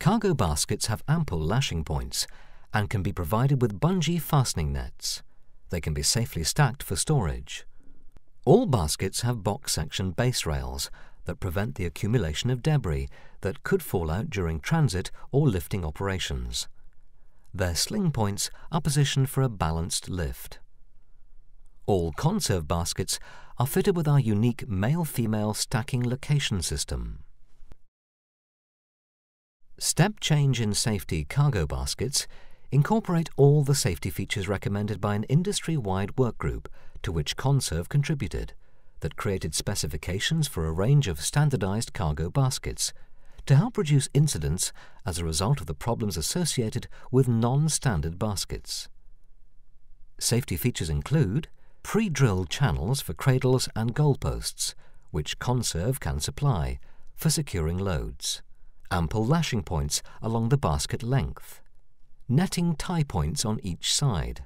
Cargo baskets have ample lashing points and can be provided with bungee fastening nets. They can be safely stacked for storage. All baskets have box section base rails that prevent the accumulation of debris that could fall out during transit or lifting operations. Their sling points are positioned for a balanced lift. All conserve baskets are fitted with our unique male-female stacking location system. Step change in safety cargo baskets incorporate all the safety features recommended by an industry-wide workgroup to which Conserve contributed that created specifications for a range of standardized cargo baskets to help reduce incidents as a result of the problems associated with non-standard baskets. Safety features include pre-drilled channels for cradles and goalposts, which Conserve can supply for securing loads ample lashing points along the basket length, netting tie points on each side.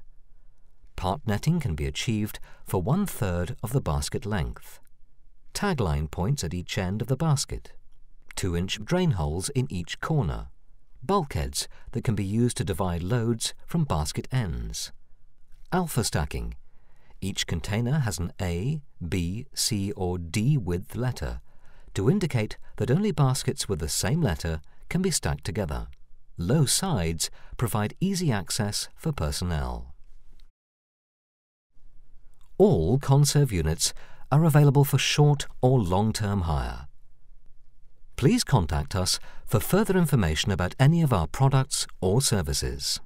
Part netting can be achieved for one-third of the basket length. Tagline points at each end of the basket. 2-inch drain holes in each corner. Bulkheads that can be used to divide loads from basket ends. Alpha stacking. Each container has an A, B, C or D width letter to indicate that only baskets with the same letter can be stacked together. Low sides provide easy access for personnel. All Conserve units are available for short or long-term hire. Please contact us for further information about any of our products or services.